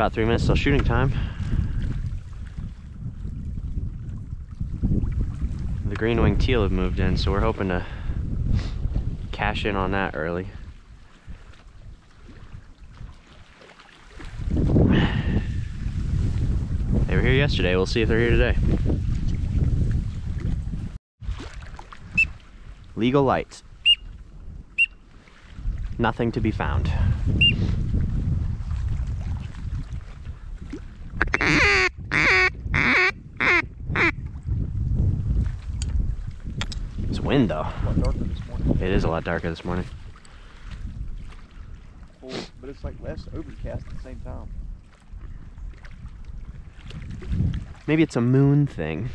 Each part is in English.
About three minutes till shooting time. The green wing teal have moved in, so we're hoping to cash in on that early. They were here yesterday. We'll see if they're here today. Legal lights. Nothing to be found. It's wind though. A lot darker this morning. It is a lot darker this morning. Full, but it's like less overcast at the same time. Maybe it's a moon thing.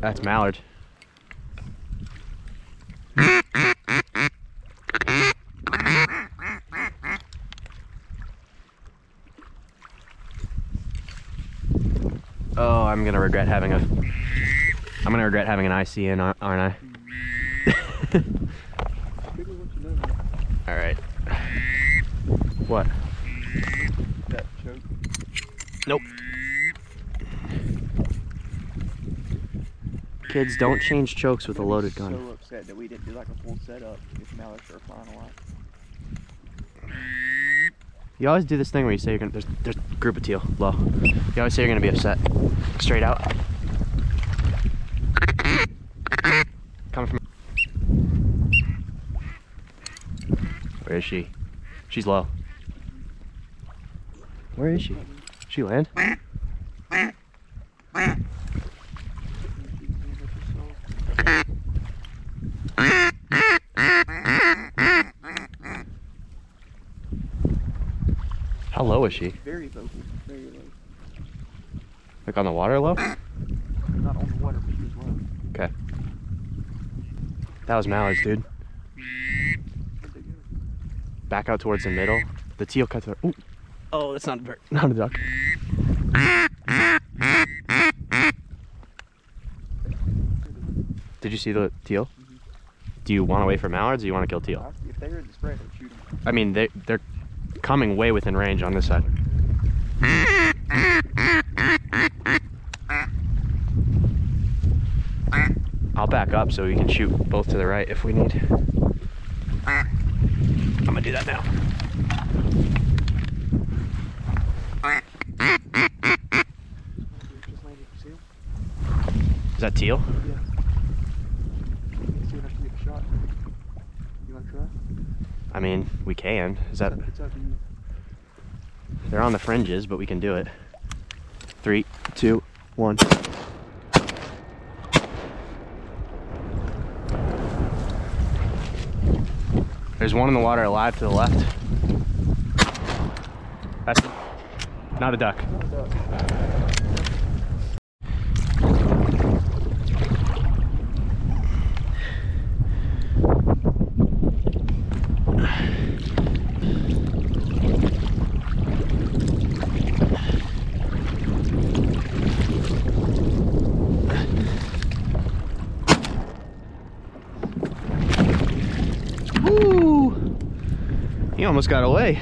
That's mallard. Oh, I'm gonna regret having a. I'm gonna regret having an ICN, aren't. I? All right. What? Nope. Kids don't change chokes with a loaded gun. So upset that we didn't do like a full setup if. You always do this thing where you say you're gonna. There's, there's group of teal low. You always say you're gonna be upset. Straight out. Coming from. Where is she? She's low. Where is she? She land? How low is she? Very vocal, very low. Like on the water low? Not on the water, but she was low. Okay. That was mallards, dude. Where'd they go? Back out towards the middle. The teal cut through. Ooh. Oh, that's not a bird. Not a duck. Did you see the teal? Mm-hmm. Do you want to wait for mallards or you want to kill teal? I- If they're in the spread, I'd shoot them. I mean, they, they're coming way within range on this side. I'll back up so we can shoot both to the right if we need. I'm gonna do that now. Is that teal? Yeah. Let's see if I can get a shot. You want to try? I mean, we can. Is that? They're on the fringes, but we can do it. Three, two, one. There's one in the water alive to the left. That's not a duck. Not a duck. Woo! He almost got away.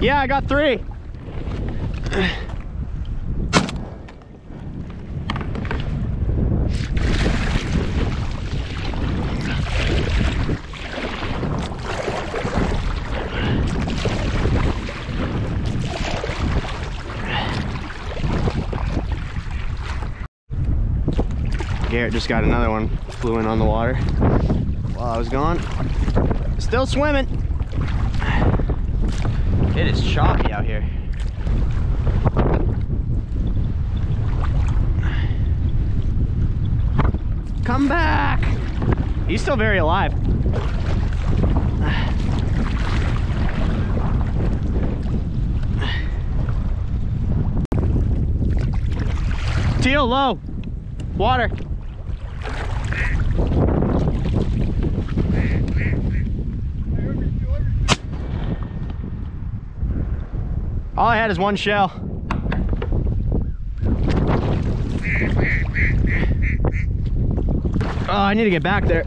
Yeah, I got three. Garrett just got another one. Flew in on the water while I was gone. Still swimming. It is choppy out here. Come back. He's still very alive. Teal low. Water. All I had is one shell. Oh, I need to get back there.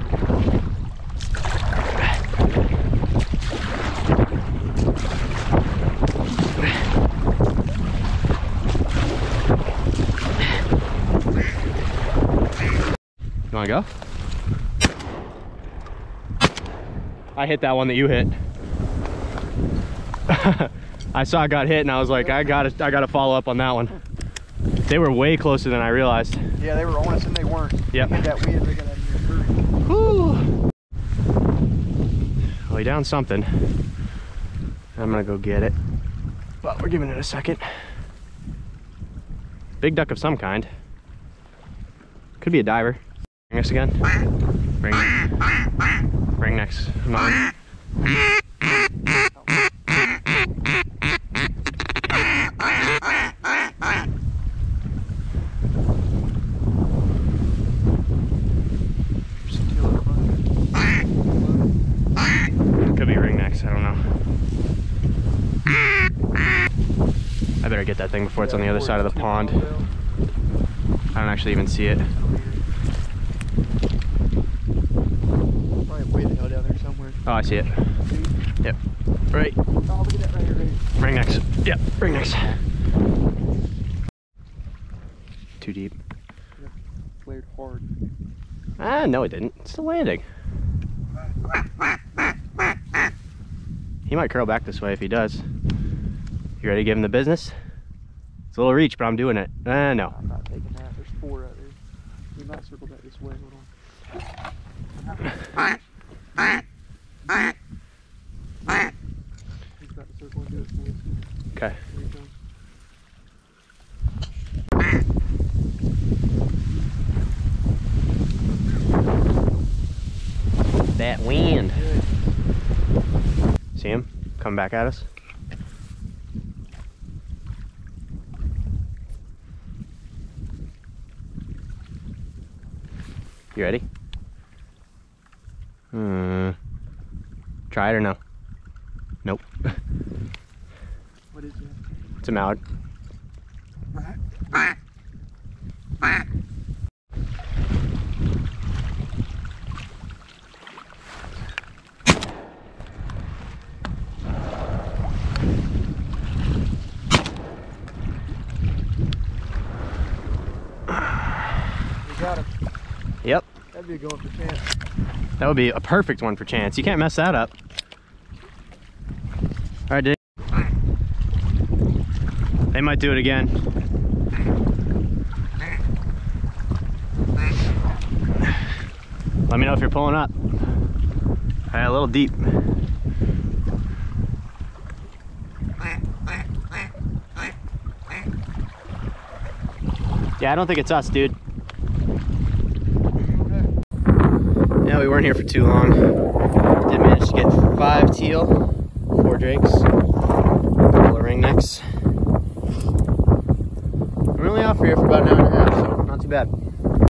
You wanna go? I hit that one that you hit. I saw it got hit and I was like, I gotta, I gotta follow up on that one. They were way closer than I realized. Yeah, they were on us and they weren't. Yep. They got wind, they got out of here hurry. Whew. Well, he down something. I'm gonna go get it. But we're giving it a second. Big duck of some kind. Could be a diver. Bring us again. Bring. Bring next. Come on. Some teal up front. Could be ringnecks. I don't know. I better get that thing before it's on the other side of the pond. I don't actually even see it. Probably way the hell down there somewhere. Oh, I see it. Yep. Right. Oh, look at that right here. Right here. Ringnecks. Yep. Ringnecks. Too deep. Flared hard. Ah, no, it didn't. It's still landing. He might curl back this way if he does. You ready to give him the business? It's a little reach, but I'm doing it. Ah, no. I'm not taking that. There's four out there. We might circle back this way. Hold on. He's about to circle and do it for us. Okay. Here he comes. That wind. Good. See Coming back at us? You ready? Hmm. Try it or no? Nope. What is it? It's a mallard. We got. Yep. That'd be a going for chance. That would be a perfect one for chance. You can't mess that up. All right, Dave. They might do it again. Let me know if you're pulling up. All right, a little deep. Yeah, I don't think it's us, dude. Yeah, we weren't here for too long. Did manage to get five teal, four drakes, a couple of ringnecks. We're only off here for about an hour and a half, so not too bad.